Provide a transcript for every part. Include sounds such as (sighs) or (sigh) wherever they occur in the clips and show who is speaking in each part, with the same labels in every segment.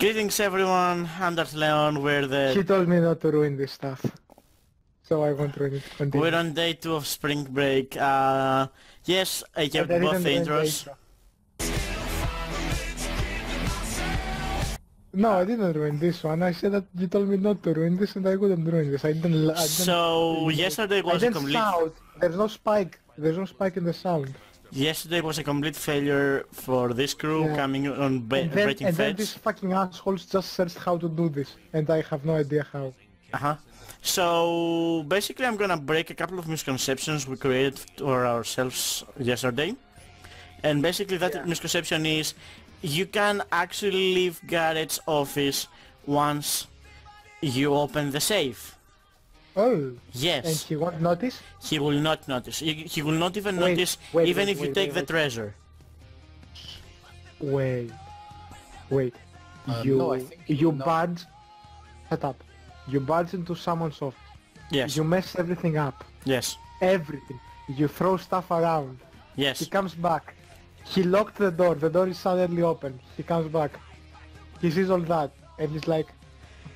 Speaker 1: Greetings everyone, I'm Darth Leon, we're
Speaker 2: He
Speaker 1: the...
Speaker 2: told me not to ruin this stuff. So I won't ruin it. Continue.
Speaker 1: We're on day 2 of spring break. Uh, yes, I kept
Speaker 2: But
Speaker 1: both
Speaker 2: the
Speaker 1: intros.
Speaker 2: No, I didn't ruin this one. I said that you told me not to ruin this and I wouldn't ruin this. I didn't... I didn't
Speaker 1: So, yesterday
Speaker 2: I
Speaker 1: was a
Speaker 2: didn't
Speaker 1: complete...
Speaker 2: shout. There's no spike. There's no spike in the sound.
Speaker 1: Yesterday was a complete failure for this crew
Speaker 2: Yeah.
Speaker 1: coming on ba-
Speaker 2: And then, and then these fucking assholes just searched how to do this. And I have no idea how.
Speaker 1: Uh-huh. So, basically I'm gonna break a couple of misconceptions we created for ourselves yesterday. And basically that misconception is you can actually leave Garrett's office once you open the safe.
Speaker 2: Oh. And
Speaker 1: Yes,
Speaker 2: he won't notice?
Speaker 1: he will not notice. He, he will not even
Speaker 2: Wait,
Speaker 1: notice
Speaker 2: wait,
Speaker 1: even
Speaker 2: wait,
Speaker 1: if you take
Speaker 2: wait,
Speaker 1: the
Speaker 2: wait.
Speaker 1: treasure.
Speaker 2: Wait. Wait.
Speaker 3: Uh,
Speaker 2: you
Speaker 3: no, I think
Speaker 2: you
Speaker 3: no.
Speaker 2: barge shut up. You barge into someone's office.
Speaker 1: Yes,
Speaker 2: You mess everything up.
Speaker 1: yes,
Speaker 2: Everything. You throw stuff around.
Speaker 1: Yes.
Speaker 2: He comes back. He locked the door. The door is suddenly open. He comes back. He sees all that. And he's like,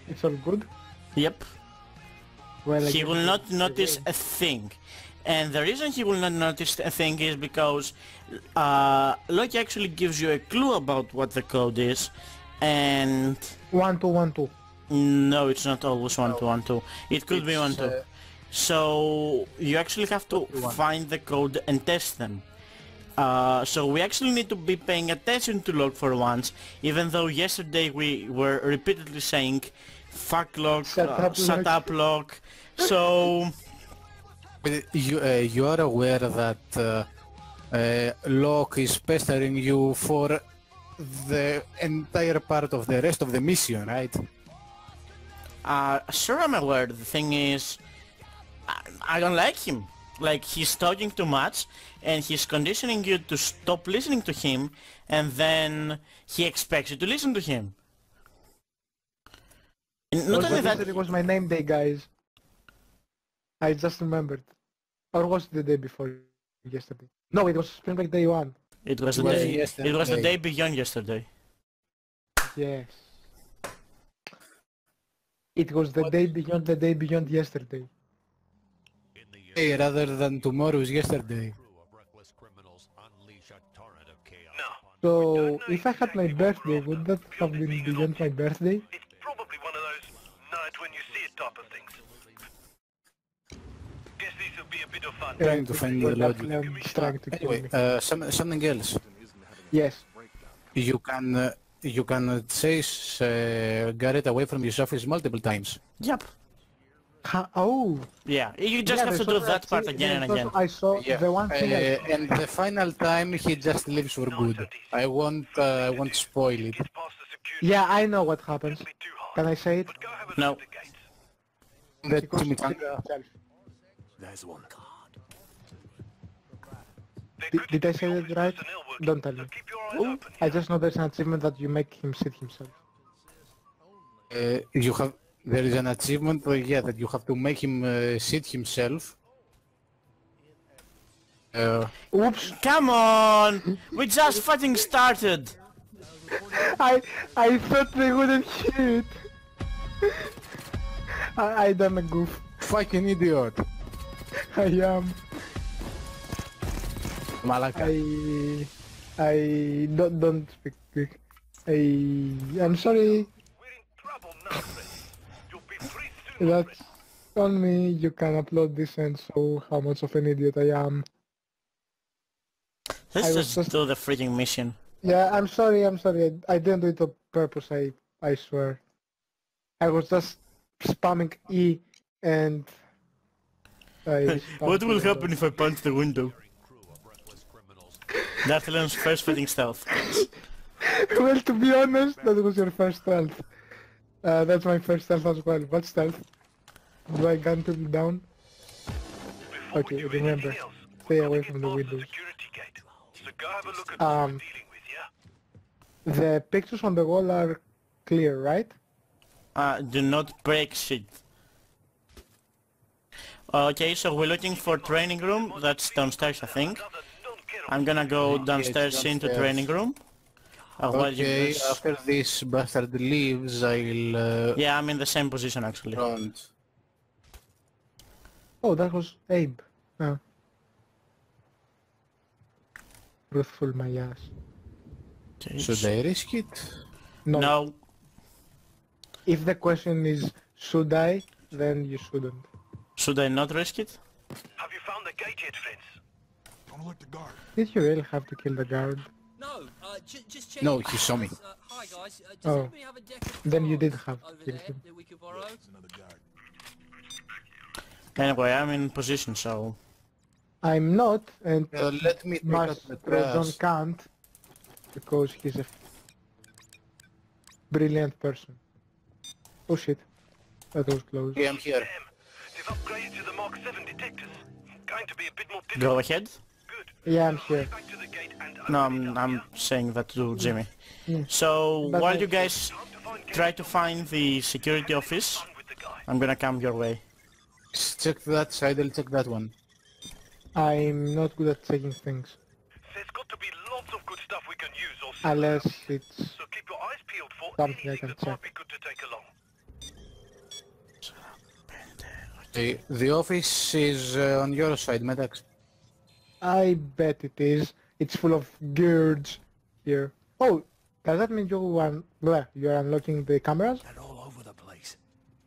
Speaker 2: it's all good?
Speaker 1: Yep.
Speaker 2: Well,
Speaker 1: he will not notice a thing. And the reason he will not notice a thing is because uh, Loki actually gives you a clue about what the code is and
Speaker 2: One, two, one, two.
Speaker 1: no it's not always one to one two. It could be one two.
Speaker 3: uh,
Speaker 1: So you actually have to find the code and test them. Uh, so we actually need to be paying attention to log for once, even though yesterday we were repeatedly saying fuck log,
Speaker 2: Shut
Speaker 1: uh,
Speaker 2: up,
Speaker 1: shut
Speaker 2: log."
Speaker 1: up log. So
Speaker 3: you, uh, you are aware that uh, uh, Locke is pestering you for the entire part of the rest of the mission, right?
Speaker 1: Uh, sure I'm aware. The thing is, I, I don't like him. Like, he's talking too much, and he's conditioning you to stop listening to him, and then he expects you to listen to him. And not only that,
Speaker 2: yesterday was my name day, guys. I just remembered. Or was it the day before yesterday? No, it was Spring Break Day 1.
Speaker 1: it was the
Speaker 3: It was
Speaker 1: day,
Speaker 3: yesterday.
Speaker 1: it was the day beyond yesterday.
Speaker 2: Yes. It was the day beyond the day beyond yesterday.
Speaker 3: Hey, rather than tomorrow's yesterday.
Speaker 2: So, if I had my birthday, would that have been beyond my birthday?
Speaker 4: It's probably one of those know it when you see it type of things. Guess this will be a bit of fun.
Speaker 3: Trying to find the logic.
Speaker 2: Leon is trying to
Speaker 3: Anyway, uh, some, something else.
Speaker 2: Yes.
Speaker 3: You can uh, you can uh, chase uh, Garrett away from his office multiple times.
Speaker 1: Yep.
Speaker 2: Ha oh!
Speaker 1: Yeah, you just
Speaker 2: Yeah,
Speaker 1: have to do that part again and again.
Speaker 2: I saw the one thing I
Speaker 3: uh, and the final time he just leaves for good. I won't uh, I won't spoil it.
Speaker 4: Past the security.
Speaker 2: Yeah, I know what happens.
Speaker 4: Be too hard.
Speaker 2: Can I say it?
Speaker 4: Go have a
Speaker 1: No.
Speaker 4: look at the
Speaker 2: Did, did I say it right?
Speaker 4: personnel
Speaker 2: Don't tell me.
Speaker 4: So keep your eyes open.
Speaker 2: I just know there's an achievement that you make him sit himself.
Speaker 3: Uh, you have there is an achievement uh, yeah that you have to make him uh, sit himself. Uh,
Speaker 2: Oops!
Speaker 1: Come on! We just fucking started! (laughs)
Speaker 2: I I thought they wouldn't hear it. (laughs) I I done a goof.
Speaker 3: fucking idiot.
Speaker 2: I am.
Speaker 3: Malaka.
Speaker 2: I I don't don't speak quick. I I'm sorry.
Speaker 4: We're in trouble now, friend. You'll be free soon.
Speaker 2: That's on me. You can upload this and show how much of an idiot I am.
Speaker 1: Let's
Speaker 2: I was
Speaker 1: just
Speaker 2: just-
Speaker 1: do the freaking mission.
Speaker 2: Yeah, I'm sorry. I'm sorry. I, I didn't do it on purpose. I I swear. I was just spamming E and. I (laughs)
Speaker 1: What will happen if I punch the window? Leon's first fighting stealth. (laughs)
Speaker 2: well, to be honest, that was your first stealth. Uh, that's my first stealth as well. What stealth? Do I gun people down? Okay, remember, stay away from the windows.
Speaker 4: security gate. So go have a look at
Speaker 2: Um,
Speaker 4: what we're dealing with, yeah?
Speaker 2: The pictures on the wall are clear, right?
Speaker 1: Uh, do not break shit. Okay, so we're looking for training room. That's downstairs, I think. I'm gonna go downstairs into
Speaker 3: downstairs.
Speaker 1: training room. Uh, while you
Speaker 3: Okay,
Speaker 1: guys-
Speaker 3: after this bastard leaves, I'll uh,
Speaker 1: Yeah, I'm in the same position actually.
Speaker 3: front.
Speaker 2: Oh, that was Abe. Oh. Truthful my ass.
Speaker 3: Should I risk it?
Speaker 2: No.
Speaker 1: No.
Speaker 2: If the question is should I, then you shouldn't.
Speaker 1: Should I not risk it?
Speaker 4: Have you found the gate yet, friends?
Speaker 5: Don't alert the guard.
Speaker 2: Did you really have to kill the guard?
Speaker 6: No, uh, j- just check.
Speaker 3: No, he saw me.
Speaker 6: Uh, hi guys. Uh, does
Speaker 2: Oh.
Speaker 6: anybody have a deck of
Speaker 2: Then you did have
Speaker 6: over
Speaker 2: killed
Speaker 6: there
Speaker 2: him.
Speaker 6: that we could borrow.
Speaker 5: There's another guard.
Speaker 1: Anyway, I'm in position, so
Speaker 2: I'm not, and
Speaker 3: Uh, let me take out
Speaker 2: Master
Speaker 3: the
Speaker 2: John
Speaker 3: trash.
Speaker 2: can't because he's a brilliant person. Oh shit. That was close.
Speaker 3: Okay, I'm here.
Speaker 4: Damn, they've upgraded to the Mark 7 detectors. Going to be a bit more difficult.
Speaker 1: go ahead.
Speaker 4: Good.
Speaker 2: Yeah, I'm here.
Speaker 4: Back to the gate and
Speaker 1: No, I'm, I'm saying that to Jimmy.
Speaker 2: Yeah.
Speaker 1: So
Speaker 2: But
Speaker 1: while
Speaker 2: I-
Speaker 1: you guys
Speaker 4: Time to find
Speaker 1: try to find the security office,
Speaker 4: on with the guy.
Speaker 1: I'm gonna come your way.
Speaker 3: Check that side, I'll check that one.
Speaker 2: I'm not good at checking things.
Speaker 4: There's got to be lots of good stuff we can use or.
Speaker 2: Unless it's...
Speaker 4: So keep your eyes peeled for
Speaker 2: Something I can check.
Speaker 4: be good to take along.
Speaker 3: Okay, the office is uh, on your side, Metax.
Speaker 2: I bet it is. It's full of girds here. Oh, does that mean you are, bleh, you are unlocking the cameras?
Speaker 5: They're all over the place.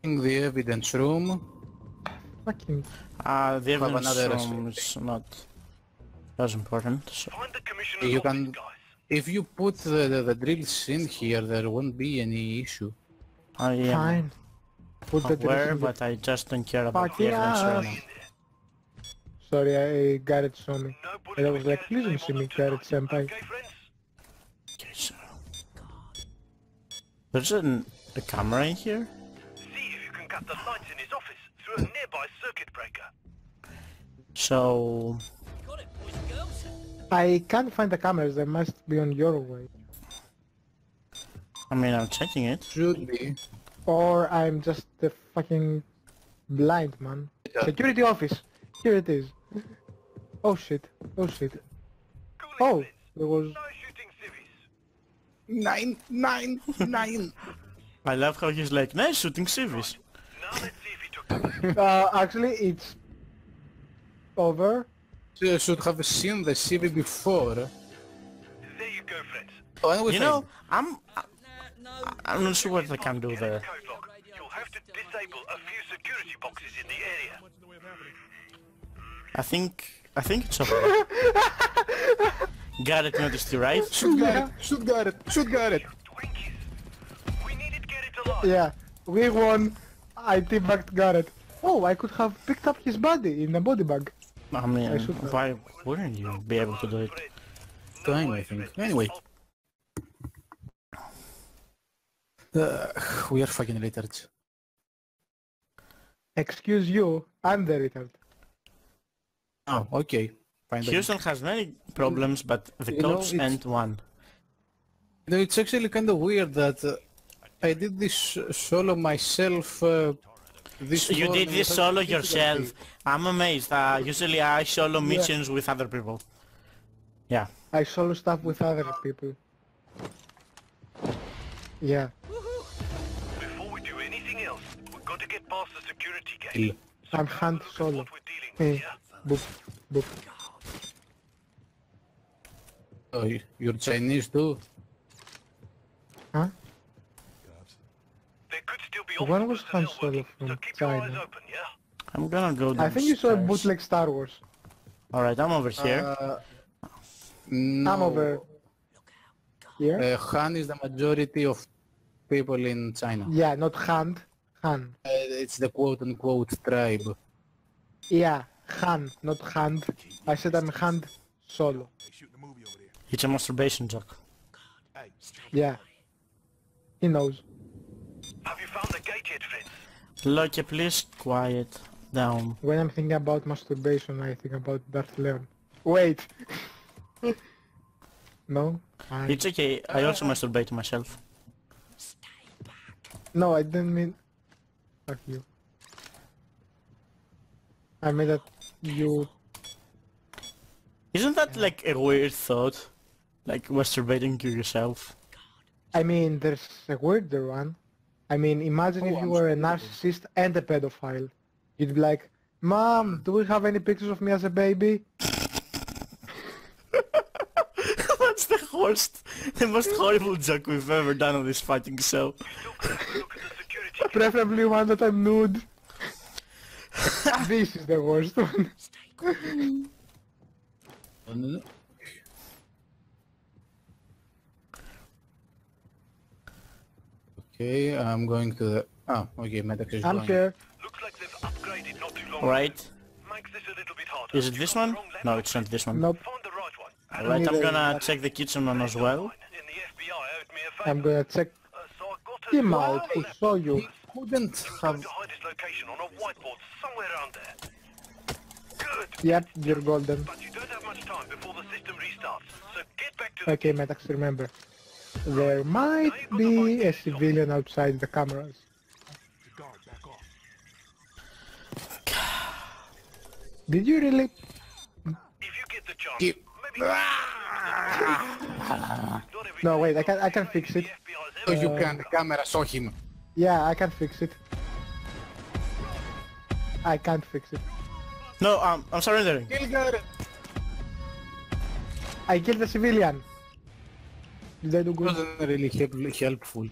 Speaker 3: In the evidence room.
Speaker 2: Fucking...
Speaker 1: Uh, the
Speaker 3: Have
Speaker 1: evidence
Speaker 3: another
Speaker 1: room is not as important. So.
Speaker 4: Find the commissioner's
Speaker 3: You can-
Speaker 4: guys.
Speaker 3: If you put the, the, the drills in here, there won't be any issue.
Speaker 1: I am
Speaker 2: Fine. Put the
Speaker 1: aware, but I just don't care about the
Speaker 2: Fucking
Speaker 1: evidence right now.
Speaker 2: Sorry, I Garrett saw me.
Speaker 4: No
Speaker 2: And I was like,
Speaker 4: with
Speaker 2: please don't see
Speaker 4: on
Speaker 2: me,
Speaker 4: them
Speaker 2: Garrett
Speaker 4: tonight.
Speaker 2: senpai.
Speaker 4: Okay, friends?
Speaker 1: Okay, so there's an, a camera in here.
Speaker 4: See if you can cut the lights in his office through a nearby circuit breaker.
Speaker 1: So
Speaker 6: it, boys.
Speaker 2: I can't find the cameras, they must be on your way.
Speaker 1: I mean, I'm checking it.
Speaker 3: Should be.
Speaker 2: Or I'm just a fucking blind man.
Speaker 3: Yeah.
Speaker 2: Security office. Here it is. Oh shit. Oh shit. Oh, there was...
Speaker 4: No shooting civvies.
Speaker 3: Nine, nine, (laughs) nine.
Speaker 1: I love how he's like, nice shooting civvies.
Speaker 4: Now let's see if he took the (laughs)
Speaker 2: Uh, actually, it's over.
Speaker 3: You should have seen the CV before.
Speaker 4: There you go, friends.
Speaker 3: Oh, anyway,
Speaker 1: You know. I'm
Speaker 6: Nah.
Speaker 1: I'm not sure what I can do there.
Speaker 4: You'll have to disable a few security boxes in the area.
Speaker 1: I think I think it's over. Garrett noticed you, right?
Speaker 3: Shoot Garrett, shoot Garrett, shoot Garrett.
Speaker 4: Twinkies. We needed to get it alive.
Speaker 2: Yeah, we won. I teabagged Garrett. Oh, I could have picked up his body in a body bag.
Speaker 1: I mean,
Speaker 2: I should
Speaker 1: why wouldn't you be able to do it?
Speaker 4: Fred,
Speaker 3: Time,
Speaker 4: way,
Speaker 3: I think. Anyway. Uh, we are fucking retards.
Speaker 2: Excuse you, I'm the retard.
Speaker 3: Oh, okay. Fine.
Speaker 1: Houston has many problems, but the
Speaker 3: You know,
Speaker 1: cops
Speaker 3: it's-
Speaker 1: and one.
Speaker 3: You know, it's actually kind of weird that uh, I did this solo myself. Uh, this
Speaker 1: You did this solo yourself. I'm amazed. Uh, usually I solo missions with other people. Yeah.
Speaker 2: I solo stuff with other people. Yeah,
Speaker 4: Before we do anything else, we've got to get past the security gate.
Speaker 2: I'm hand solo.
Speaker 4: what we're dealing with,
Speaker 2: Hey,
Speaker 4: yeah?
Speaker 2: Boop, boop.
Speaker 3: Oh, you- you're Chinese too?
Speaker 2: Huh?
Speaker 4: There could still be
Speaker 2: When was Han
Speaker 4: that
Speaker 2: Solo from
Speaker 4: keep your eyes
Speaker 2: China?
Speaker 4: open, yeah?
Speaker 1: I'm gonna go
Speaker 2: I think you saw a
Speaker 1: downstairs.
Speaker 2: bootleg Star Wars.
Speaker 1: Alright, I'm over here.
Speaker 3: Uh, no.
Speaker 2: I'm over here.
Speaker 3: Uh, Han is the majority of people in China.
Speaker 2: Yeah, not Han. Han.
Speaker 3: Uh, it's the quote-unquote tribe.
Speaker 2: Yeah, Han, not hand. I said I'm hand solo.
Speaker 5: They shooting a movie over there.
Speaker 1: It's a masturbation joke.
Speaker 2: Yeah. He knows.
Speaker 4: Have you found the gate yet, friends?
Speaker 1: Loki, please quiet down.
Speaker 2: When I'm thinking about masturbation, I think about Darth Leon. Wait. (laughs) no? I...
Speaker 1: It's okay, I also masturbate to myself.
Speaker 2: No, I didn't mean... Fuck you. I mean that you...
Speaker 1: Isn't that like a weird thought? Like masturbating to yourself?
Speaker 2: I mean, there's a weirder one. I mean, imagine
Speaker 3: Oh,
Speaker 2: if you
Speaker 3: I'm
Speaker 2: were a
Speaker 3: sure.
Speaker 2: narcissist and a pedophile. You'd be like, Mom, do we have any pictures of me as a baby? (laughs)
Speaker 1: That's the worst, the most horrible joke we've ever done on this fucking show.
Speaker 4: Still got to look at the security (laughs)
Speaker 2: Preferably one that I'm nude. (laughs) this is the worst one.
Speaker 3: Okay, I'm going to the... Oh, okay, Metax is
Speaker 2: I'm
Speaker 3: going.
Speaker 2: here.
Speaker 4: Looks like they've upgraded not too long
Speaker 1: Right?
Speaker 4: Makes this a little bit harder.
Speaker 1: Is it this one? No, it's not this one.
Speaker 2: Nope.
Speaker 4: Find the right one.
Speaker 1: Alright, I'm gonna check the kitchen one as well.
Speaker 4: In the FBI owed me a
Speaker 2: I'm gonna check
Speaker 4: Uh, so I got
Speaker 2: him out to show you.
Speaker 3: Couldn't have...
Speaker 4: to hide his location on a whiteboard somewhere around there. Good.
Speaker 2: Yep, you're golden.
Speaker 4: But you don't have much time before the system restarts. So get back to
Speaker 2: Okay, Metax, remember. There might be a civilian outside the cameras.
Speaker 5: The guard, back off. (sighs)
Speaker 2: Did you really?
Speaker 4: If you get the chance,
Speaker 3: Keep-
Speaker 4: maybe ah! (laughs)
Speaker 2: No, wait, I can I can fix it.
Speaker 4: the FBI's ever
Speaker 3: you can, the camera saw him.
Speaker 2: Yeah, I can fix it. I can't fix it.
Speaker 1: No, um, I'm surrendering.
Speaker 3: Kilgar!
Speaker 2: I killed a civilian. Did I do good?
Speaker 3: Wasn't really help- helpful.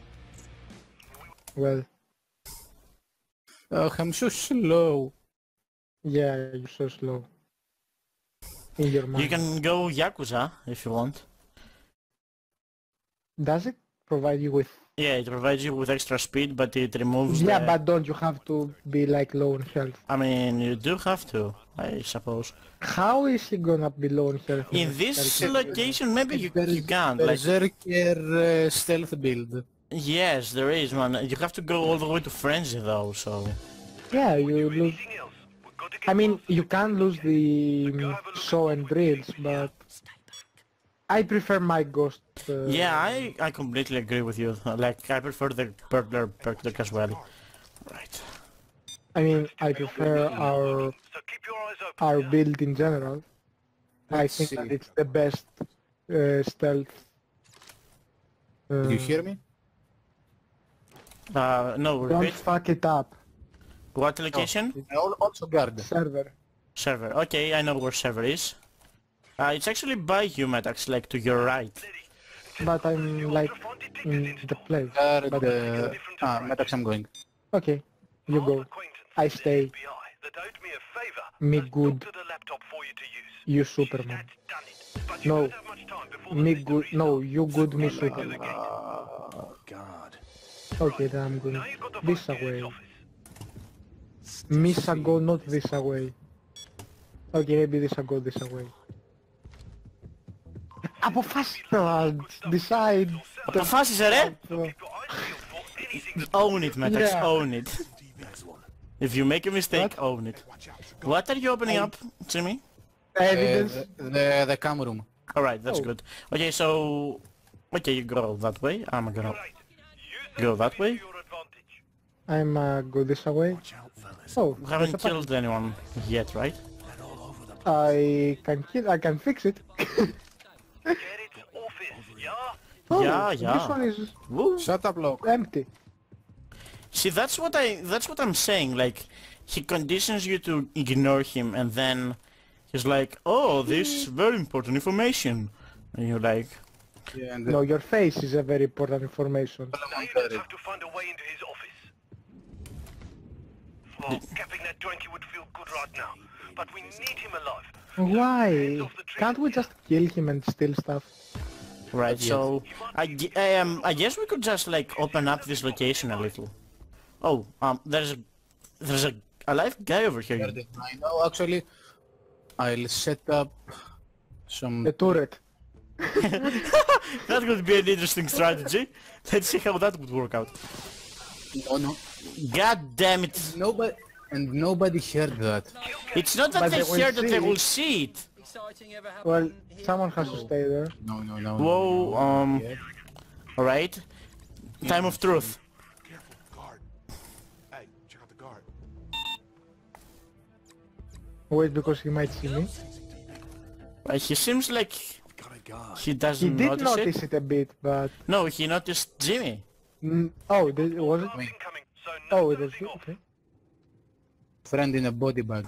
Speaker 2: Well,
Speaker 3: Oh, I'm so slow.
Speaker 2: yeah, you're so slow. In your mind.
Speaker 1: You can go Yakuza if you want.
Speaker 2: Does it provide you with?
Speaker 1: Yeah, it provides you with extra speed, but it removes
Speaker 2: Yeah,
Speaker 1: the...
Speaker 2: but don't you have to be like low in health?
Speaker 1: I mean, you do have to, I suppose.
Speaker 2: How is he gonna be low in health?
Speaker 1: In this
Speaker 2: Health?
Speaker 1: location, maybe you, you can't. Like,
Speaker 3: Berserker uh, stealth build.
Speaker 1: yes, there is, man. You have to go all the way to Frenzy, though, so...
Speaker 2: Yeah, you lose.
Speaker 4: anything else. We've got to get
Speaker 2: I mean, you can lose the um, saw and drills, but I prefer my ghost. Uh,
Speaker 1: Yeah, I, I completely agree with you. Like, I prefer the burglar burglar as well. Right.
Speaker 2: I mean, I prefer our
Speaker 4: So keep your eyes open.
Speaker 2: our build in general. I
Speaker 3: Let's
Speaker 2: think that it's the best uh, stealth. Uh,
Speaker 3: Did you hear me?
Speaker 1: Uh, no,
Speaker 2: Don't
Speaker 1: repeat.
Speaker 2: fuck it up,
Speaker 1: What location?
Speaker 3: Al- Also guard.
Speaker 2: server.
Speaker 1: Server. Okay, I know where server is. Uh, it's actually by you, Metax, like to your right.
Speaker 2: But I'm like in the place.
Speaker 3: Guard,
Speaker 2: But
Speaker 3: uh, ah, Metax, I'm going.
Speaker 2: okay, you go. I stay.
Speaker 4: FBI that owed me a favor
Speaker 2: Me
Speaker 4: has
Speaker 2: good.
Speaker 4: doctored a laptop for you to use.
Speaker 2: You Superman.
Speaker 4: That's done it. But you
Speaker 2: No.
Speaker 4: don't have much time before the
Speaker 2: Me good. No, you good. Me
Speaker 4: Get back to the
Speaker 2: Superman.
Speaker 4: gate.
Speaker 5: Oh, God.
Speaker 2: Okay, then I'm going
Speaker 4: Now you've got to
Speaker 2: this
Speaker 4: find
Speaker 2: away.
Speaker 4: office.
Speaker 2: Miss go, not this away. Okay, maybe this a go this away. Αποφάσιστε να decide.
Speaker 1: Αποφάσισε ρε!
Speaker 2: Uh,
Speaker 4: Got eyes peeled for anything
Speaker 1: Own it, Metax,
Speaker 2: Yeah.
Speaker 1: own it. If you make a mistake, own it. What are you opening up, Jimmy?
Speaker 3: Uh,
Speaker 2: Evidence.
Speaker 3: the, the, the cam room.
Speaker 1: Alright, that's
Speaker 2: Oh.
Speaker 1: good. Okay, so... Okay, you go that way. I'm gonna go that way.
Speaker 4: to your advantage.
Speaker 2: I'm uh, go this away. Oh,
Speaker 1: We haven't
Speaker 2: there's a
Speaker 1: killed anyone yet, right?
Speaker 2: I can kill. I can fix it. (laughs)
Speaker 4: Get its office, yeah?
Speaker 2: oh,
Speaker 1: Yeah,
Speaker 2: This one is
Speaker 1: Woo.
Speaker 3: Shut up, Locke.
Speaker 2: empty.
Speaker 1: See, that's what I, that's what I'm saying, like, he conditions you to ignore him and then he's like, oh, this is very important information. And you're like,
Speaker 3: Yeah, and
Speaker 2: No, your face is a very important information.
Speaker 4: Now you just have to find a way into his office. Oh, capping that donkey would feel good right now. But we need him alive.
Speaker 2: Why? Can't we just kill him and steal stuff?
Speaker 1: right,
Speaker 3: Yes.
Speaker 1: so, I, um, I guess we could just, like, open up this location a little. Oh, um, there's a, there's a, a live guy over here.
Speaker 3: I know, actually, I'll set up some...
Speaker 2: The turret. (laughs)
Speaker 1: That would be an interesting strategy. Let's see how that would work out.
Speaker 3: No, no.
Speaker 1: God damn it.
Speaker 3: Nobody... And nobody heard that.
Speaker 1: It's not that
Speaker 2: But
Speaker 1: they
Speaker 2: they will
Speaker 1: hear that they will see it.
Speaker 6: Exciting ever happened
Speaker 2: Well, someone has to stay there.
Speaker 3: No, no, no.
Speaker 1: Whoa,
Speaker 3: no,
Speaker 1: um,
Speaker 3: Yeah.
Speaker 1: alright. Time of truth.
Speaker 5: Careful, guard. Hey, check out the guard.
Speaker 2: Wait, because he might see me.
Speaker 1: Right, he seems like
Speaker 5: Gotta guard.
Speaker 1: He
Speaker 2: He
Speaker 1: doesn't
Speaker 2: did
Speaker 1: notice,
Speaker 2: notice
Speaker 1: it.
Speaker 2: it a bit, but...
Speaker 1: No, he noticed Jimmy.
Speaker 2: Mm, oh, did, was it?
Speaker 4: Incoming, so no
Speaker 2: Oh, it was...
Speaker 4: closing.
Speaker 2: Okay.
Speaker 3: Friend in a body bag.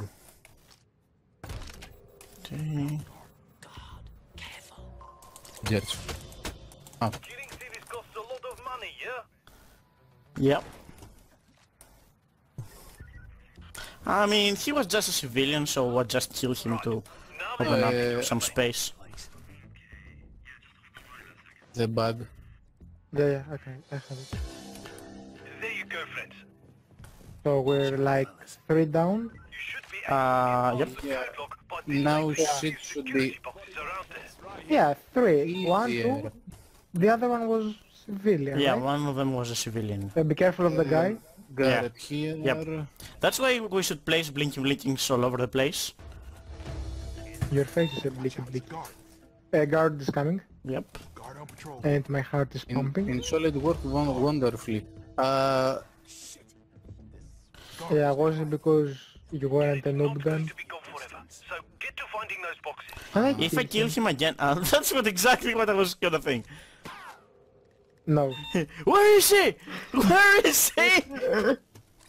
Speaker 1: Okay.
Speaker 3: Jets. Oh,
Speaker 4: Killing cities costs a lot of money, yeah?
Speaker 1: Yep. I mean, he was just a civilian, so what just kill him to
Speaker 4: Now
Speaker 1: open
Speaker 3: Uh,
Speaker 1: up some space.
Speaker 3: the bag.
Speaker 2: Yeah, yeah, okay, I have it. So we're like three down?
Speaker 4: You should be
Speaker 1: Uh,
Speaker 4: able
Speaker 1: yep.
Speaker 4: to use the code lock, but this
Speaker 3: Now
Speaker 4: ain't
Speaker 3: shit should be
Speaker 4: boxes around there.
Speaker 2: Yeah, three. One,
Speaker 3: easier.
Speaker 2: two. The other one was civilian,
Speaker 1: Yeah,
Speaker 2: right?
Speaker 1: one of them was a civilian.
Speaker 2: So be careful of the guy.
Speaker 3: Got it here.
Speaker 1: Yep. That's why we should place blinking blinkings all over the place.
Speaker 2: Your face is a blicky blicky.
Speaker 5: Guard.
Speaker 2: A guard is coming,
Speaker 1: Yep.
Speaker 5: Guard patrol.
Speaker 2: and my heart is
Speaker 3: In,
Speaker 2: pumping.
Speaker 3: in solid work won- wonderfully. Uh,
Speaker 2: Yeah, I was it because you weren't a
Speaker 4: It's
Speaker 2: noob
Speaker 4: not going
Speaker 2: gun?
Speaker 4: to be gone forever. So get to finding those boxes.
Speaker 2: Can I
Speaker 1: If I kill
Speaker 2: him?
Speaker 1: him again, (laughs) uh, that's what exactly what I was gonna think.
Speaker 2: No. (laughs)
Speaker 1: Where is he? Where is he?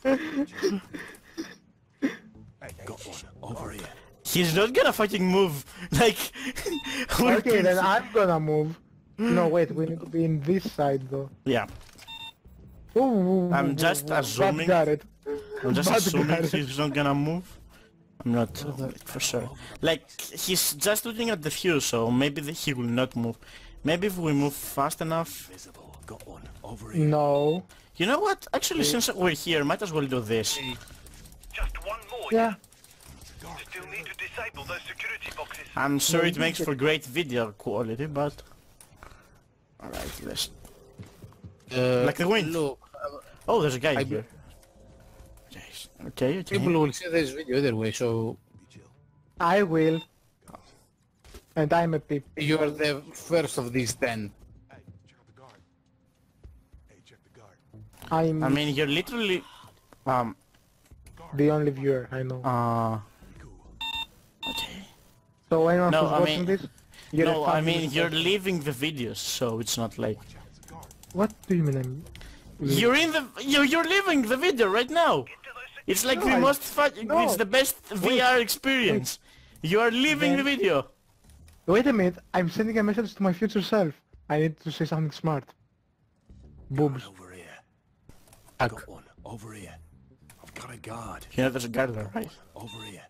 Speaker 1: (laughs)
Speaker 5: Hey, got one. Over here.
Speaker 1: He's not gonna fucking move. Like,
Speaker 2: Okay, then I'm gonna move. No, wait, we need to be in this side though.
Speaker 1: Yeah,
Speaker 2: Ooh,
Speaker 1: I'm just
Speaker 2: bad
Speaker 1: assuming-
Speaker 2: Garrett.
Speaker 1: I'm just
Speaker 2: Bad
Speaker 1: assuming
Speaker 2: Garrett.
Speaker 1: he's not gonna move. I'm not for sure. Like, he's just looking at the fuse, so maybe the, he will not move. Maybe if we move fast enough.
Speaker 5: Visible. Got one. Over here.
Speaker 2: No.
Speaker 1: You know what? Actually, since we're here, might as well do this.
Speaker 4: Just one more,
Speaker 2: Yeah.
Speaker 4: Still need to disable those security boxes.
Speaker 1: I'm sure it makes for great video quality, but... Alright, let's...
Speaker 3: uh,
Speaker 1: Like the wind.
Speaker 3: Look,
Speaker 1: Oh, there's a guy
Speaker 3: I-
Speaker 1: here. Yes. Okay, okay.
Speaker 3: people will see this video either way, so
Speaker 2: I will. And I'm a peep.
Speaker 3: you're the first of these ten.
Speaker 5: Hey, check out the guard. Hey, check the guard.
Speaker 2: I'm
Speaker 1: I mean, you're literally... Um,
Speaker 2: the only viewer, I know.
Speaker 1: uh... Okay.
Speaker 2: So anyone
Speaker 1: no,
Speaker 2: who's
Speaker 1: I
Speaker 2: watching
Speaker 1: mean-
Speaker 2: this, you're
Speaker 1: No, I mean, you're
Speaker 2: this.
Speaker 1: leaving the videos, so it's not like...
Speaker 5: Watch out. It's a guard.
Speaker 2: What do you mean I'm...
Speaker 1: You're in the... You're, you're leaving the video right now!
Speaker 4: Get to those
Speaker 1: It's like
Speaker 2: No,
Speaker 1: the
Speaker 2: I-
Speaker 1: most fun...
Speaker 2: no.
Speaker 1: It's the best VR experience! You are leaving the video!
Speaker 2: Wait a minute, I'm sending a message to my future self. I need to say something smart. Boobs.
Speaker 5: Over here.
Speaker 3: Hack.
Speaker 5: Got one. Over here. I've got a guard.
Speaker 1: You know there's a guard there, right?
Speaker 5: Over here.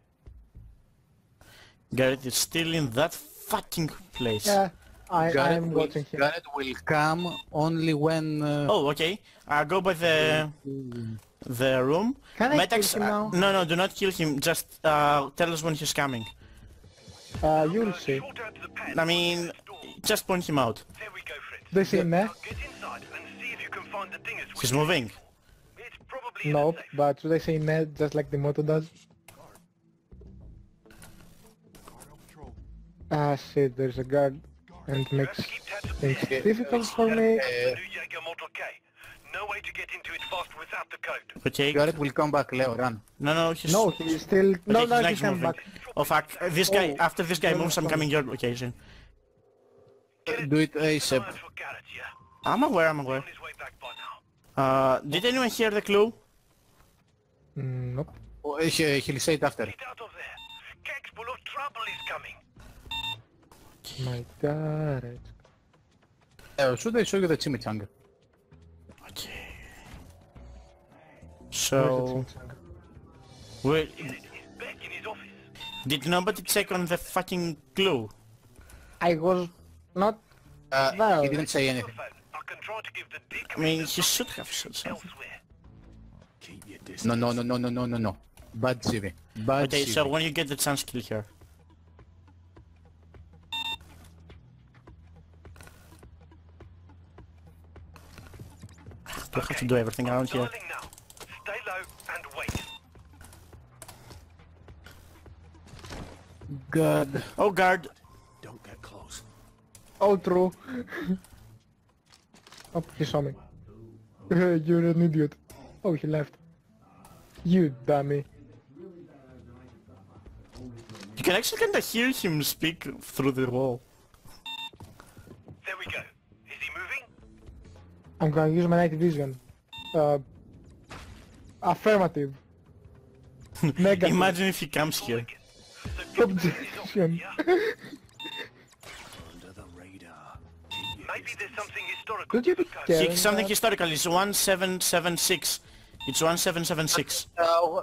Speaker 1: Garrett is still in that fucking place.
Speaker 2: Yeah, I,
Speaker 3: Garrett
Speaker 2: I'm
Speaker 3: will,
Speaker 2: watching him.
Speaker 3: Garrett will come only when... Uh,
Speaker 1: Oh, okay. Uh, go by the... The room.
Speaker 2: Can I
Speaker 1: Metax,
Speaker 2: kill him
Speaker 1: uh,
Speaker 2: now?
Speaker 1: no, no, do not kill him. Just uh, tell us when he's coming.
Speaker 2: Uh, you'll see.
Speaker 4: Short out to the pad.
Speaker 1: I mean, just point him out.
Speaker 4: There we go, friends.
Speaker 2: They see him
Speaker 4: Now get inside and see if you can find the dingers.
Speaker 1: He's moving.
Speaker 4: It's probably in
Speaker 2: Nope, but should I say net just like the motto does?
Speaker 5: Guard on.
Speaker 2: Ah shit, there's a guard and
Speaker 4: You
Speaker 2: makes
Speaker 4: to keep tabs of
Speaker 2: things difficult for me.
Speaker 4: No way to get into it fast without the code.
Speaker 1: Okay.
Speaker 3: Garrett will come back, Leo, run.
Speaker 1: No, no, he's...
Speaker 2: No, he's still... No, no,
Speaker 1: he's
Speaker 2: he
Speaker 1: next
Speaker 2: come back.
Speaker 1: Oh fuck, uh, this guy,
Speaker 2: Oh.
Speaker 1: after this guy
Speaker 2: No, no,
Speaker 1: moves, I'm coming your location.
Speaker 3: Do it ASAP.
Speaker 4: Time for Garrett, yeah?
Speaker 1: I'm aware, I'm aware.
Speaker 4: On his way back by now.
Speaker 1: Uh, did anyone hear the clue?
Speaker 2: Mm, nope.
Speaker 3: Oh, he, he'll say it after.
Speaker 4: Get out of there. Keg's full of trouble is coming.
Speaker 2: My god.
Speaker 3: Uh, should I show you the chimichanga?
Speaker 1: So,
Speaker 2: the
Speaker 1: we
Speaker 4: He's back in his office.
Speaker 1: did nobody check on the fucking clue?
Speaker 2: I was not...
Speaker 3: Uh,
Speaker 2: Well-
Speaker 3: he didn't say anything.
Speaker 4: I can try to give the dick
Speaker 1: I mean, he should have said something.
Speaker 4: elsewhere.
Speaker 5: Keep your distance.
Speaker 3: No, no, no, no, no, no, no, no. Bad CV. Bad
Speaker 1: Okay,
Speaker 3: CV.
Speaker 1: so when you get the chance, kill her. Do I have to do everything around here?
Speaker 3: god.
Speaker 1: Oh guard.
Speaker 5: Don't get close.
Speaker 2: Oh true. oh, he saw me. (laughs) You're an idiot. Oh, he left. You dummy.
Speaker 1: You can actually kinda hear him speak through the wall. There we go. Is he moving?
Speaker 2: I'm gonna use my night vision. Uh, affirmative. (laughs)
Speaker 1: Imagine if he comes here. (laughs)
Speaker 2: Objection.
Speaker 4: Maybe there's something historical.
Speaker 2: Could you be
Speaker 4: to discuss.
Speaker 2: careful?
Speaker 1: He- Something historical is 1776. It's 1776.
Speaker 3: Uh,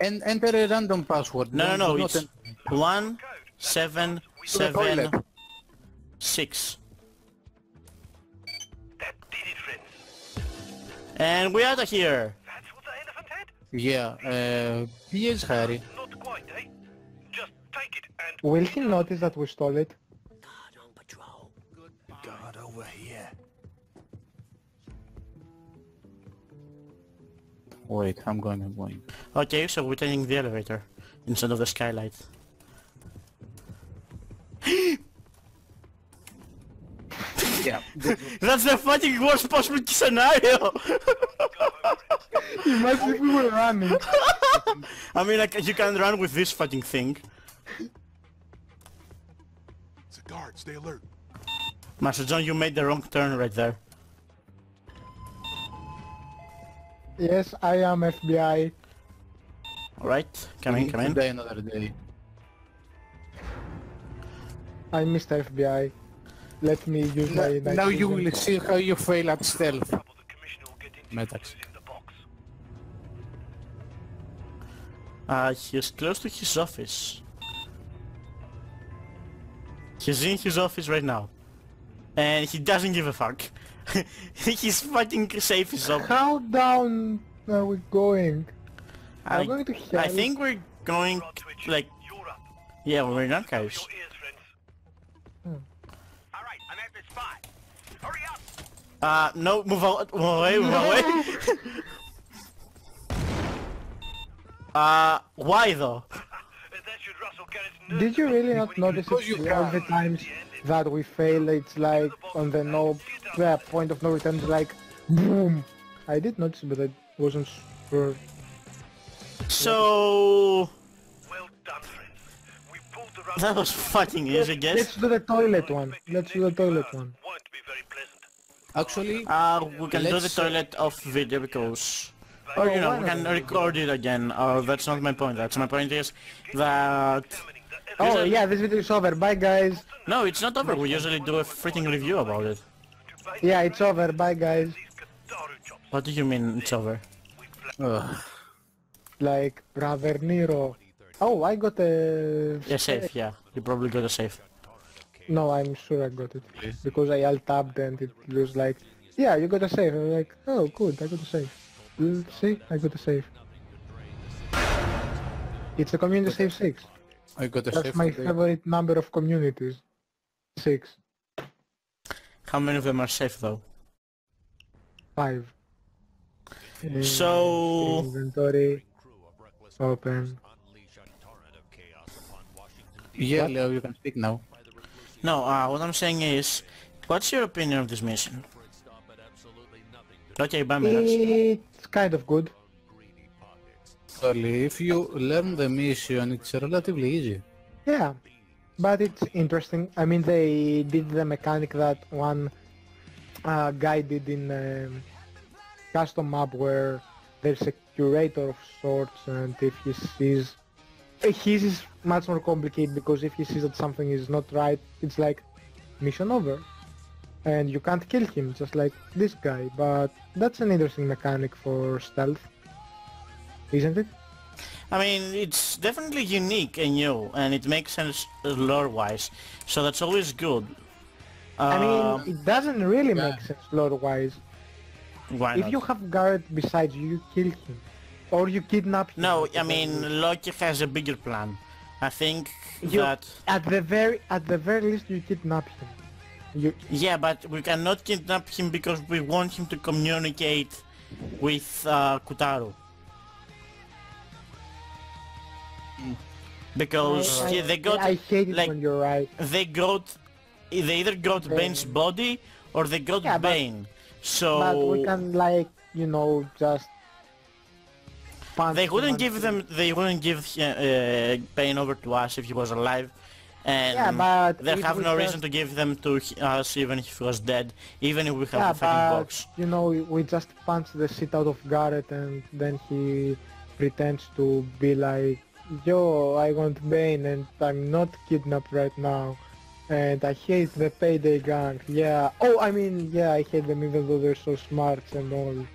Speaker 3: and enter a random password.
Speaker 1: No, no, no,
Speaker 3: do not
Speaker 1: it's
Speaker 3: enter-
Speaker 1: one seven seven
Speaker 3: toilet.
Speaker 1: six.
Speaker 4: That did it, friends.
Speaker 1: And we are out of here.
Speaker 4: That's what the elephant had?
Speaker 3: Yeah, uh, yes, Harry.
Speaker 4: Not quite, eh? Just take it and...
Speaker 2: Will he notice that we stole it?
Speaker 6: Guard on patrol.
Speaker 5: Guard over here.
Speaker 3: Wait, I'm going, I'm going.
Speaker 1: Okay, so we're taking the elevator instead of the skylight. (gasps)
Speaker 3: Yeah. (laughs)
Speaker 1: That's the fucking worst possible scenario!
Speaker 2: Imagine if we were running. (laughs)
Speaker 1: I mean, like, you can run with this fucking thing.
Speaker 5: It's a guard. Stay alert.
Speaker 1: Master John, you made the wrong turn right there.
Speaker 2: Yes, I am FBI.
Speaker 1: Alright, come in, come in.
Speaker 3: Today, another day.
Speaker 2: I'm Mr. FBI. Let me use my night
Speaker 3: Now you will see how you fail at stealth.
Speaker 4: Trouble the commissioner will get into
Speaker 3: Metax.
Speaker 4: who's in the.
Speaker 1: Uh, he's close to his office. He's in his office right now. And he doesn't give a fuck. (laughs) he's fucking safe is up.
Speaker 2: How down are we going?
Speaker 1: I,
Speaker 2: I'm going to hell.
Speaker 1: I think we're going,
Speaker 4: Rod
Speaker 1: like, yeah, we're not
Speaker 4: Cover
Speaker 1: guys.
Speaker 4: your ears, friends. Alright, I'm at the spot. Hurry up!
Speaker 1: Uh, no, move out, move away, move away. (laughs) uh, why though?
Speaker 4: that should rustle Garrett's nerves
Speaker 2: Did you really not notice it all the times that we fail? It's like on the no yeah, point of no return. It's like boom. I did notice, but I wasn't sure.
Speaker 1: So,
Speaker 4: Well done, friends. We pulled the rug.
Speaker 1: that was fucking easy, I guess.
Speaker 2: Let's do the toilet one. Let's do the toilet one.
Speaker 4: Won't be very pleasant.
Speaker 3: Actually,
Speaker 1: Uh, we can do the
Speaker 3: uh,
Speaker 1: toilet off video because... Or, you
Speaker 2: Oh,
Speaker 1: know, we can record it again. Uh, that's not my point. That's my point is that...
Speaker 4: Examining the evidence
Speaker 2: Oh yeah, this video is over. Bye guys.
Speaker 1: No, it's not over. We usually do a freaking review about it.
Speaker 2: Yeah, it's over. Bye guys.
Speaker 4: these Kataru chops.
Speaker 1: What do you mean it's over?
Speaker 3: ugh,
Speaker 2: Like Brother Nero. Oh, I got a.
Speaker 1: Yeah, safe, yeah. You probably got a safe.
Speaker 2: No, I'm sure I got it because I alt tabbed and it was like, yeah, you got a save. I'm like, oh, good, I got a save. Mm, See, I got a save. It's a community save six.
Speaker 3: I got a
Speaker 2: That's
Speaker 3: safe
Speaker 2: my
Speaker 3: today.
Speaker 2: favorite number of communities. Six,
Speaker 1: How many of them are safe though?
Speaker 2: five.
Speaker 1: So-
Speaker 2: inventory open.
Speaker 3: Yeah, Leo, you can speak now.
Speaker 1: No, uh, what I'm saying is, what's your opinion of this mission? Okay, bye, Melax.
Speaker 2: It's kind of good.
Speaker 3: Actually, if you learn the mission, it's relatively easy.
Speaker 2: Yeah, but it's interesting. I mean, they did the mechanic that one uh, guy did in um, custom map where there's a curator of sorts, and if he sees, his is much more complicated because if he sees that something is not right, it's like mission over, and you can't kill him just like this guy. But that's an interesting mechanic for stealth, isn't it?
Speaker 1: I mean, it's definitely unique and new, and it makes sense uh, lore-wise, so that's always good.
Speaker 2: I
Speaker 1: Um,
Speaker 2: mean, it doesn't really make sense lore-wise.
Speaker 1: why
Speaker 2: If
Speaker 1: not?
Speaker 2: you have Garrett beside you, you kill him. Or you kidnap him.
Speaker 1: No, I mean, Loki has a bigger plan. I think
Speaker 2: You-
Speaker 1: that...
Speaker 2: At the very at the very least you kidnap him. You
Speaker 1: Yeah, but we cannot kidnap him because we want him to communicate with uh, Kataru. Because
Speaker 2: I,
Speaker 1: he- they got
Speaker 2: I hate it
Speaker 1: like
Speaker 2: when you're right.
Speaker 1: they got they either got Bain's body or they got
Speaker 2: Yeah, but-
Speaker 1: Bain. So
Speaker 2: But we can like, you know, just
Speaker 1: they wouldn't give them they wouldn't give uh, Bain over to us if he was alive And
Speaker 2: Yeah, but
Speaker 1: they have no
Speaker 2: just-
Speaker 1: reason to give them to us even if he was dead, even if we have
Speaker 2: Yeah,
Speaker 1: the fucking
Speaker 2: but
Speaker 1: box.
Speaker 2: you know, we just punch the shit out of Garrett and then he pretends to be like, yo, I want Bain and I'm not kidnapped right now. And I hate the payday gang. Yeah. Oh, I mean, yeah, I hate them even though they're so smart and all.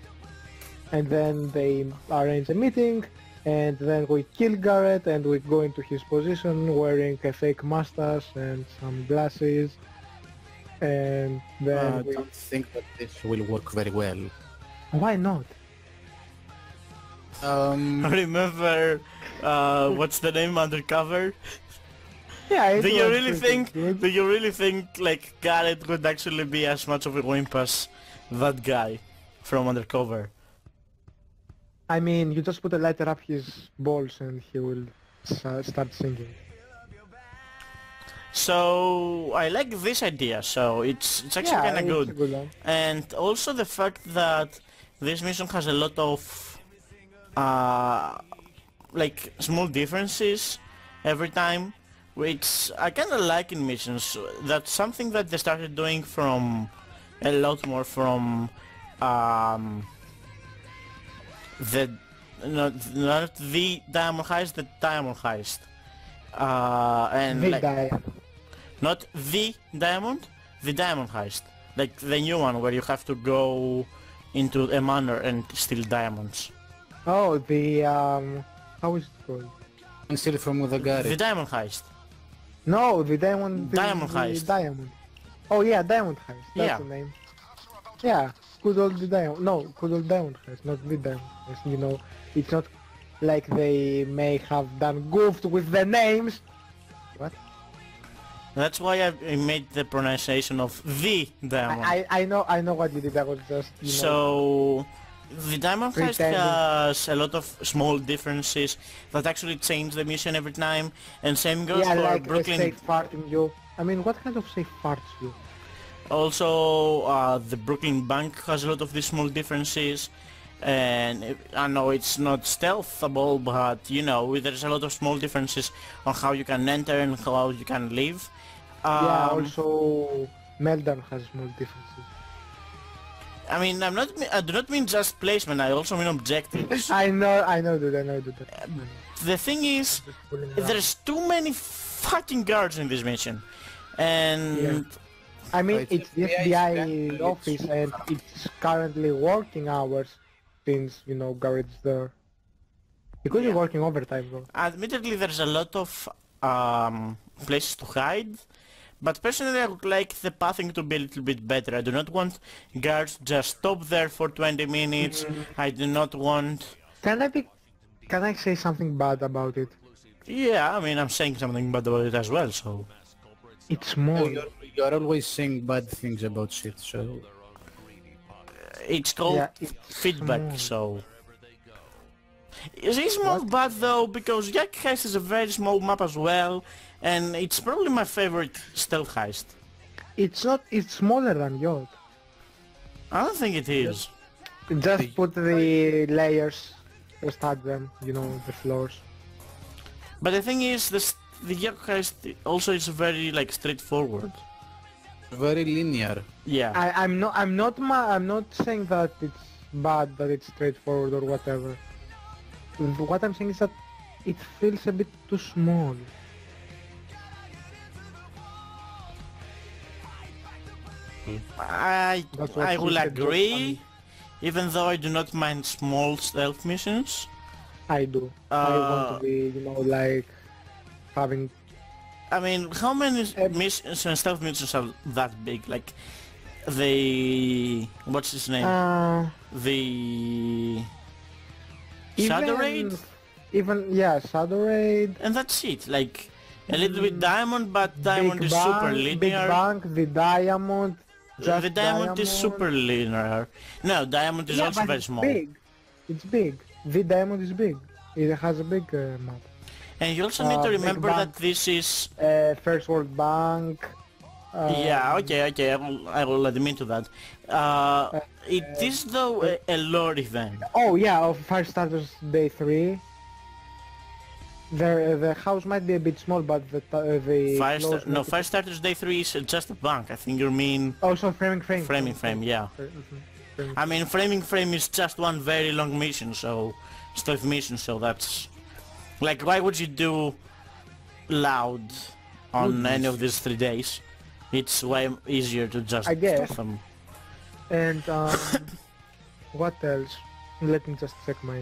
Speaker 2: And then they arrange a meeting and then we kill Garrett and we go into his position wearing a fake mustache and some glasses. And then
Speaker 3: I
Speaker 2: we...
Speaker 3: don't think that this will work very well.
Speaker 2: Why not?
Speaker 3: Um, (laughs)
Speaker 1: Remember, uh, what's the name undercover?
Speaker 2: Yeah,
Speaker 1: Do you really think?
Speaker 2: good.
Speaker 1: Do you really think like Garrett would actually be as much of a wimp as that guy from undercover?
Speaker 2: I mean, you just put a lighter up his balls and he will s- start singing.
Speaker 1: So I like this idea. So it's it's actually
Speaker 2: yeah,
Speaker 1: kind of good.
Speaker 2: good
Speaker 1: and also the fact that this mission has a lot of uh, like small differences every time which I kind of like in missions that's something that they started doing from a lot more from um, the not, not the diamond heist the diamond heist uh, and
Speaker 2: Big
Speaker 1: like,
Speaker 2: guy.
Speaker 1: not the diamond, the diamond heist. Like the new one where you have to go into a manor and steal diamonds.
Speaker 2: Oh, the um, how is it called?
Speaker 3: and still from the
Speaker 1: The diamond heist.
Speaker 2: No, the diamond. The,
Speaker 1: Diamond
Speaker 2: the
Speaker 1: heist.
Speaker 2: Diamond. Oh yeah, diamond heist. That's
Speaker 1: Yeah.
Speaker 2: the name. Yeah, good old the diamond. No, good old diamond heist, not the diamond heist. You know, it's not like they may have done goofed with the names. What?
Speaker 1: That's why I, I made the pronunciation of the diamond.
Speaker 2: I, I I know I know what you did. I was just you know.
Speaker 1: The diamond heist has a lot of small differences that actually change the mission every time. And same goes
Speaker 2: yeah,
Speaker 1: for
Speaker 2: like
Speaker 1: Brooklyn.
Speaker 2: safe fart in you. I mean, what kind of safe farts you?
Speaker 1: Also, uh, the Brooklyn Bank has a lot of these small differences, and it- I know it's not stealthable, but you know there's a lot of small differences on how you can enter and how you can leave.
Speaker 2: yeah,
Speaker 1: Um,
Speaker 2: also Meltdown has small differences.
Speaker 1: I mean, I'm not. I do not mean just placement. I also mean objectives. (laughs)
Speaker 2: I know, I know, dude, I know, dude.
Speaker 1: the thing is,
Speaker 2: Just pulling it out.
Speaker 1: there's too many fucking guards in this mission, and
Speaker 2: I mean,
Speaker 3: Right.
Speaker 2: it's the
Speaker 3: FBI
Speaker 2: FBI
Speaker 3: standards.
Speaker 2: office and it's currently working hours since, you know, Garrett's there. He could be
Speaker 1: Yeah.
Speaker 2: working overtime though.
Speaker 1: Admittedly, there's a lot of um, places to hide, but personally, I would like the pathing to be a little bit better. I do not want guards just stop there for 20 minutes. Mm-hmm. I do not want...
Speaker 2: Can I be, can I say something bad about it?
Speaker 1: Yeah, I mean, I'm saying something bad about it as well, so...
Speaker 2: It's more...
Speaker 3: You're, you're always saying bad things about shit, so...
Speaker 1: It's called
Speaker 2: Yeah, it's
Speaker 1: feedback,
Speaker 2: small.
Speaker 1: so... It is small bad though, because Yacht Heist is a very small map as well, and it's probably my favorite stealth heist.
Speaker 2: It's not, it's smaller than Yacht.
Speaker 1: I don't think it is.
Speaker 2: Just put the layers, stack them, you know, the floors.
Speaker 1: But the thing is, this, the Yacht Heist also is very like straightforward.
Speaker 3: Very linear.
Speaker 1: Yeah.
Speaker 2: I, I'm not, I'm not, ma- I'm not saying that it's bad, that it's straightforward or whatever. What I'm saying is that it feels a bit too small.
Speaker 1: I I will agree, even though I do not mind small stealth missions.
Speaker 2: I do. I want
Speaker 1: Uh,
Speaker 2: to be, you know, like having.
Speaker 1: I mean, how many missions and stealth missions are that big? Like the what's his name?
Speaker 2: Uh,
Speaker 1: the Shadow
Speaker 2: even,
Speaker 1: Raid,
Speaker 2: Even yeah, Shadow Raid.
Speaker 1: and that's it. Like a little bit diamond, but diamond
Speaker 2: Big
Speaker 1: is super
Speaker 2: Bang, Big
Speaker 1: linear.
Speaker 2: Bang, the Diamond. Just
Speaker 1: the diamond, is super linear. No, diamond is
Speaker 2: yeah,
Speaker 1: also
Speaker 2: but
Speaker 1: very
Speaker 2: it's
Speaker 1: small.
Speaker 2: big. It's big. The Diamond is big. It has a big uh, map.
Speaker 1: And you also need
Speaker 2: Uh,
Speaker 1: to remember
Speaker 2: Bang.
Speaker 1: that this is
Speaker 2: Uh, First World Bank. Uh,
Speaker 1: Yeah, okay, okay, I will, I will admit to that. Uh, it is though a, a lore event.
Speaker 2: Oh yeah, of Firestarters Day 3. The the house might be a bit small, but the uh, the
Speaker 1: Fire sta- no,
Speaker 2: make it-
Speaker 1: Firestarters Day 3 is just a bank. I think you mean
Speaker 2: Also framing frame.
Speaker 1: Framing Frame, yeah.
Speaker 2: Mhm. Framing
Speaker 1: I mean, Framing Frame is just one very long mission, so... Stealth mission, so that's... Like, why would you do loud on any of these three days? It's way easier to just
Speaker 2: I guess.
Speaker 1: stealth them.
Speaker 2: And um, (laughs) what else? Let me just check my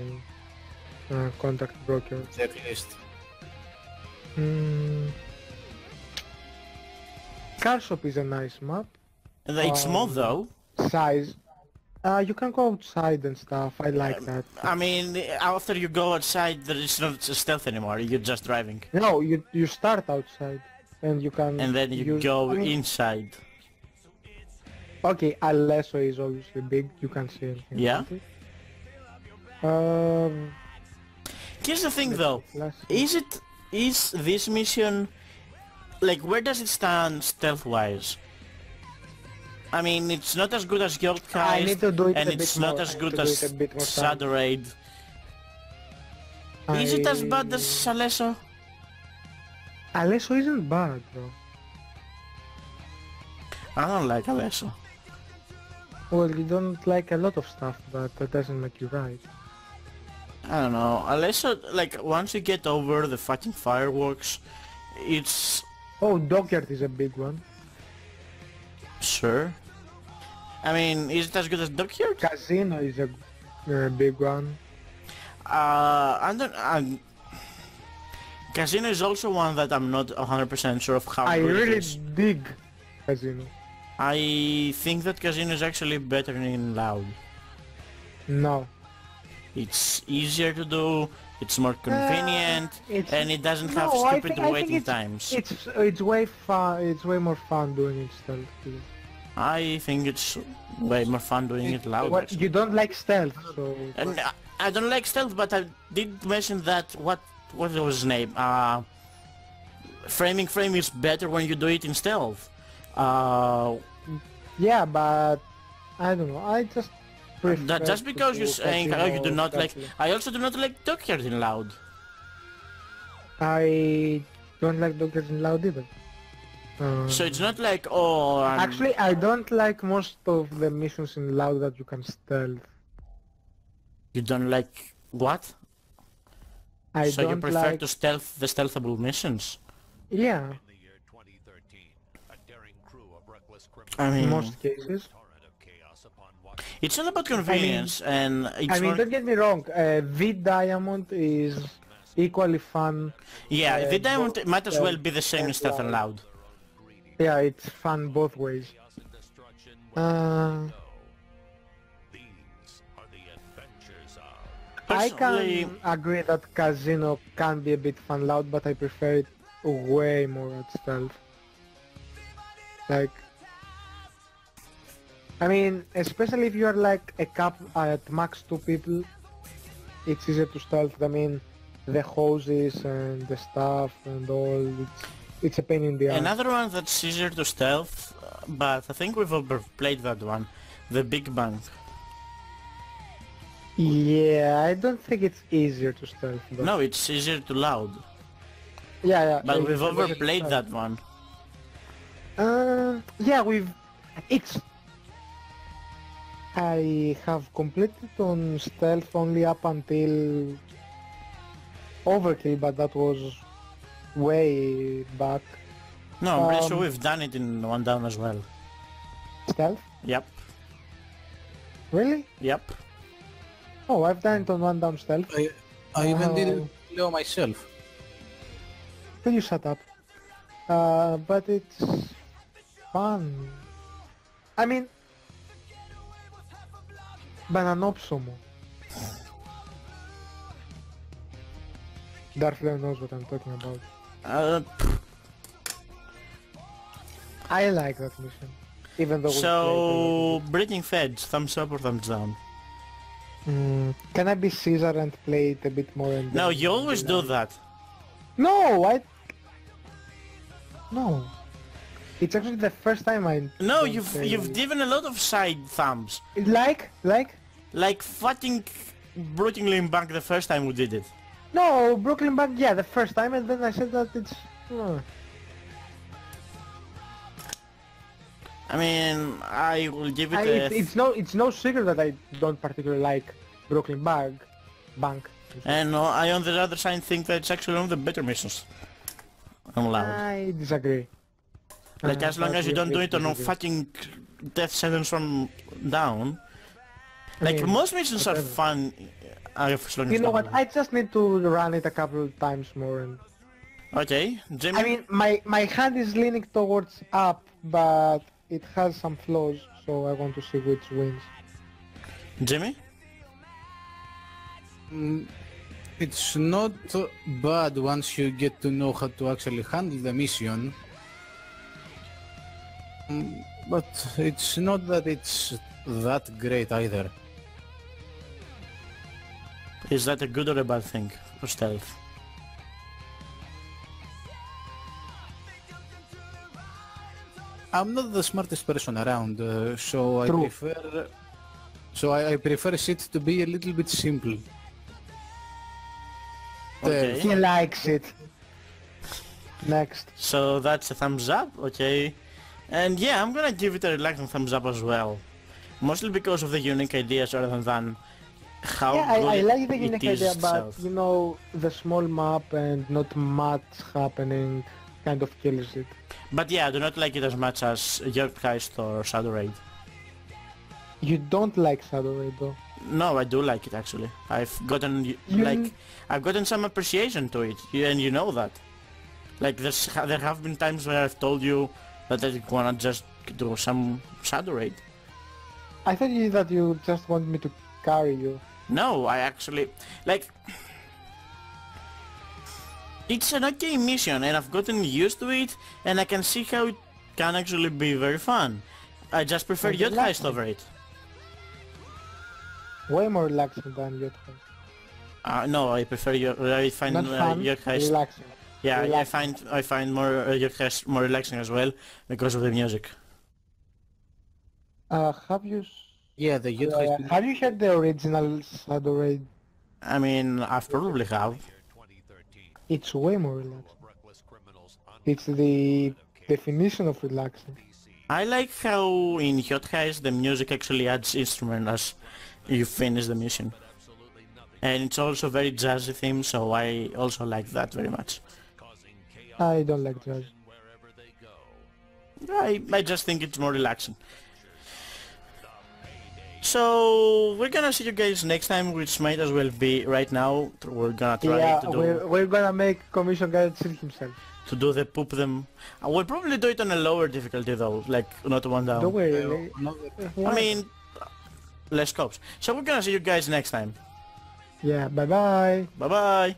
Speaker 2: uh, contact broker.
Speaker 3: Checklist.
Speaker 2: Mm. Car shop is a nice map.
Speaker 1: And It's small
Speaker 2: Um,
Speaker 1: though.
Speaker 2: Size. Uh, you can go outside and stuff. I like
Speaker 1: Um,
Speaker 2: that.
Speaker 1: I mean, after you go outside, there is not stealth anymore. You're just driving,
Speaker 2: No, you you start outside and you can.
Speaker 1: and then you
Speaker 2: use-
Speaker 1: go
Speaker 2: I mean,
Speaker 1: inside.
Speaker 2: Okay, Alesso is obviously big. You can see anything.
Speaker 1: Yeah.
Speaker 2: about it. Um.
Speaker 1: Here's the thing, though. Is it is this mission like where does it stand stealth-wise? I mean, it's not as good as
Speaker 2: I
Speaker 1: Yacht Heist,
Speaker 2: need to do it
Speaker 1: and it's not
Speaker 2: more.
Speaker 1: as good as
Speaker 2: it a bit more time.
Speaker 1: Shadow Raid. Is it as bad as
Speaker 2: I-
Speaker 1: Salesso?
Speaker 2: Alesso isn't bad, bro.
Speaker 1: I don't like Alesso.
Speaker 2: Well, you don't like a lot of stuff, but that doesn't make you right.
Speaker 1: I don't know. Alesso, like once you get over the fucking fireworks, it's
Speaker 2: Oh, Dockyard is a big one.
Speaker 1: sure. I mean, is it as good as Dockyard?
Speaker 2: Casino is a uh, big one.
Speaker 1: Uh, I don't. I'm, Casino is also one that I'm not 100% sure of how
Speaker 2: I
Speaker 1: good it
Speaker 2: really dig Casino.
Speaker 1: I think that Casino is actually better in loud.
Speaker 2: No.
Speaker 1: It's easier to do, it's more convenient,
Speaker 2: Uh, it's-
Speaker 1: and it doesn't have
Speaker 2: No, I
Speaker 1: stupid
Speaker 2: think- I think
Speaker 1: waiting
Speaker 2: it's-
Speaker 1: times.
Speaker 2: It's it's way fun. It's way more fun doing it stealth.
Speaker 1: I think it's way more fun doing it loud.
Speaker 2: What
Speaker 1: actually.
Speaker 2: you don't like stealth, so
Speaker 1: And I, I don't like stealth, but I did mention that what what was his name? Uh, framing frame is better when you do it in stealth. Uh,
Speaker 2: yeah, but I don't know. I just
Speaker 1: that, just because you're saying oh you do not like,
Speaker 2: stealthily.
Speaker 1: I also do not like Dockyard in loud.
Speaker 2: I don't like Dockyard in loud either. Um,
Speaker 1: So it's not like oh I'm,
Speaker 2: Actually, I don't like most of the missions in loud that you can stealth.
Speaker 1: you don't like what?
Speaker 2: I
Speaker 1: so
Speaker 2: don't
Speaker 1: you prefer
Speaker 2: like.
Speaker 1: to stealth the stealthable missions?
Speaker 2: Yeah,
Speaker 5: In the year 2013, a daring crew of reckless criminals
Speaker 1: I mean,
Speaker 2: in most cases.
Speaker 1: It's all about convenience, and it's
Speaker 2: I mean,
Speaker 1: not-
Speaker 2: don't get me wrong. Uh, V Diamond is equally fun.
Speaker 1: yeah,
Speaker 2: uh,
Speaker 1: the diamond might as well be the same as
Speaker 2: and
Speaker 1: stealth and
Speaker 2: loud. Yeah, it's fun both ways. Uh,
Speaker 5: These are the adventures of
Speaker 2: I can agree that Casino can be a bit fun loud, but I prefer it way more at stealth. Like, I mean, especially if you are like a couple at max two people, it's easier to stealth. I mean, the hoses and the stuff and all, it's, it's a pain in the ass.
Speaker 1: Another one that's easier to stealth, uh, but I think we've overplayed that one. The Big Bang.
Speaker 2: Yeah, I don't think it's easier to stealth. But
Speaker 1: No, it's easier to loud.
Speaker 2: yeah, yeah.
Speaker 1: But
Speaker 2: it's
Speaker 1: we've overplayed that one.
Speaker 2: Uh, yeah, we've. It's. I have completed on stealth only up until Overkill, but that was way back.
Speaker 1: No, I'm pretty sure
Speaker 2: Um,
Speaker 1: we've done it in one down as well.
Speaker 2: Stealth?
Speaker 1: Yep,
Speaker 2: Really?
Speaker 1: yep.
Speaker 2: Oh, I've done it on one down stealth.
Speaker 3: I, I even did it Leo myself.
Speaker 2: Will you shut up? Uh, but it's fun. I mean, Bananopsomo. Darth Vader knows what I'm talking about.
Speaker 1: Uh,
Speaker 2: I like that mission, even though
Speaker 1: so, breakin feds, thumbs up or thumbs down?
Speaker 2: Mm, can I be Caesar and play it a bit more?
Speaker 1: No, you always do that.
Speaker 2: No, I. No. It's actually the first time I.
Speaker 1: No, you've you've given a lot of side thumbs.
Speaker 2: Like, like.
Speaker 1: Like fucking Brooklyn Bank the first time we did it.
Speaker 2: No, Brooklyn Bank, yeah, the first time, and then I said that it's... uh,
Speaker 1: I mean, I will give it
Speaker 2: I,
Speaker 1: a...
Speaker 2: it, it's no, it's no secret that I don't particularly like Brooklyn Bank. Bank.
Speaker 1: And I on the other side think that it's actually one of the better missions. I'm allowed.
Speaker 2: I disagree.
Speaker 1: Like as long as you don't do it on a
Speaker 2: disagree.
Speaker 1: fucking death sentence from down.
Speaker 2: I
Speaker 1: Like
Speaker 2: mean,
Speaker 1: most missions are fun uh, as long as
Speaker 2: You know what?
Speaker 1: done
Speaker 2: I just need to run it a couple of times more. And.
Speaker 1: Okay, Jimmy.
Speaker 2: I mean, my my hand is leaning towards up, but it has some flaws, so I want to see which wins.
Speaker 1: Jimmy?
Speaker 3: Mm, It's not bad once you get to know how to actually handle the mission. Mm, But it's not that it's that great either.
Speaker 1: Is that a good or a bad thing for stealth?
Speaker 3: I'm not the smartest person around, uh, so I
Speaker 2: True.
Speaker 3: prefer so I, I prefer it to be a little bit simple.
Speaker 1: Okay.
Speaker 2: He likes it. Next.
Speaker 1: So that's a thumbs up, okay. And yeah, I'm gonna give it a reluctant thumbs up as well. Mostly because of the unique ideas rather than how
Speaker 2: yeah,
Speaker 1: good
Speaker 2: I, I like the unique
Speaker 1: is
Speaker 2: idea, but you know, the small map and not much happening kind of kills it.
Speaker 1: But yeah, I do not like it as much as Yacht Heist or Shadow Raid.
Speaker 2: You don't like Shadow Raid though.
Speaker 1: No, I do like it actually. I've gotten
Speaker 2: You-
Speaker 1: like I've gotten some appreciation to it, and you know that. Like there's, there have been times where I've told you that I wanna just do some Shadow Raid.
Speaker 2: I thought you, that you just want me to carry you.
Speaker 1: No, I actually like. It's an okay mission, and I've gotten used to it, and I can see how it can actually be very fun. I just prefer
Speaker 2: relaxing.
Speaker 1: Heist over it.
Speaker 2: Way more relaxing than Heist.
Speaker 1: Uh, no, I prefer your, I find
Speaker 2: Not
Speaker 1: uh, Yacht Heist.
Speaker 2: relaxing.
Speaker 1: Yeah, I find I find more uh, Yacht Heist more relaxing as well because of the music.
Speaker 2: Uh, have you
Speaker 3: Yeah, the youth
Speaker 2: uh,
Speaker 3: has
Speaker 2: have you heard the original Shadow Raid?
Speaker 1: I mean, I've probably have.
Speaker 2: It's way more relaxing. It's the definition of relaxing.
Speaker 1: I like how in Yacht Heist the music actually adds instrument as you finish the mission. And it's also very jazzy theme, so I also like that very much.
Speaker 2: I don't like jazz.
Speaker 1: I, I just think it's more relaxing. So we're gonna see you guys next time, which might as well be right now. We're gonna try
Speaker 2: Yeah,
Speaker 1: to do
Speaker 2: we're, we're gonna make Commission Guy chill himself.
Speaker 1: to do the poop them. Uh, I will probably do it on a lower difficulty though, like not one down.
Speaker 2: Don't worry.
Speaker 1: Uh, I mean, less cops. So we're gonna see you guys next time.
Speaker 2: Yeah, bye bye.
Speaker 1: Bye bye.